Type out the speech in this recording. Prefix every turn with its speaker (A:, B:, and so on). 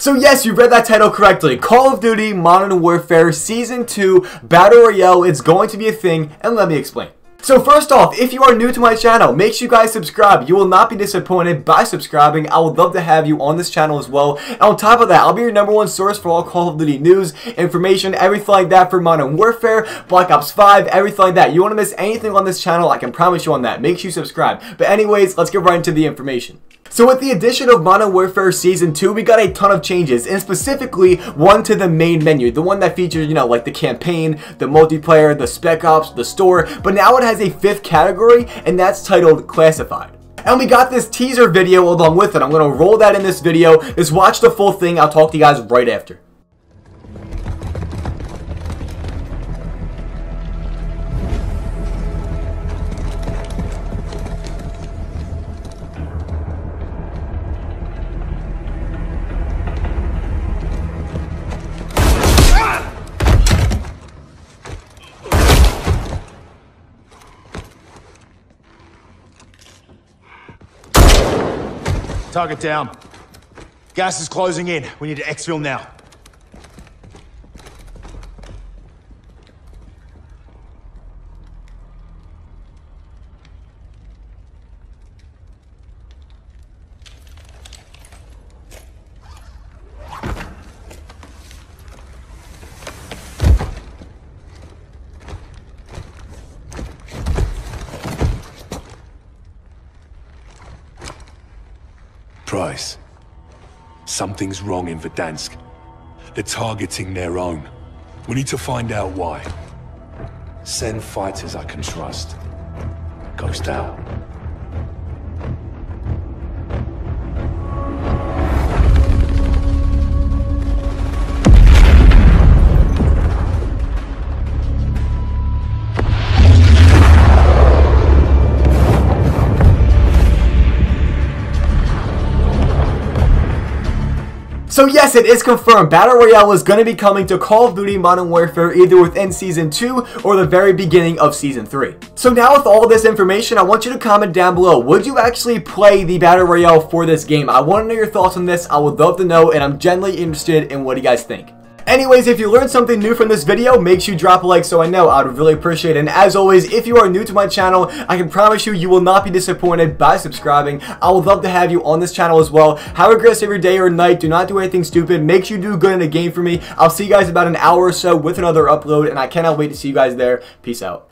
A: So yes, you read that title correctly. Call of Duty Modern Warfare Season 2 Battle Royale is going to be a thing, and let me explain. So first off, if you are new to my channel, make sure you guys subscribe. You will not be disappointed by subscribing. I would love to have you on this channel as well. And on top of that, I'll be your number one source for all Call of Duty news, information, everything like that for Modern Warfare, Black Ops 5, everything like that. You want to miss anything on this channel, I can promise you on that. Make sure you subscribe. But anyways, let's get right into the information. So with the addition of Modern Warfare Season 2, we got a ton of changes, and specifically one to the main menu, the one that features, you know, like the campaign, the multiplayer, the spec ops, the store, but now it has a fifth category, and that's titled Classified. And we got this teaser video along with it. I'm going to roll that in this video. Just watch the full thing. I'll talk to you guys right after.
B: Target down. Gas is closing in. We need to exfil now.
C: Price. Something's wrong in Verdansk. They're targeting their own. We need to find out why. Send fighters I can trust. Ghost out.
A: So yes, it is confirmed. Battle Royale is going to be coming to Call of Duty Modern Warfare either within Season 2 or the very beginning of Season 3. So now with all this information, I want you to comment down below. Would you actually play the Battle Royale for this game? I want to know your thoughts on this. I would love to know and I'm genuinely interested in what you guys think. Anyways, if you learned something new from this video, make sure you drop a like so I know. I would really appreciate it. And as always, if you are new to my channel, I can promise you, you will not be disappointed by subscribing. I would love to have you on this channel as well. Have a great rest of your day or night. Do not do anything stupid. Make sure you do good in the game for me. I'll see you guys about an hour or so with another upload, and I cannot wait to see you guys there. Peace out.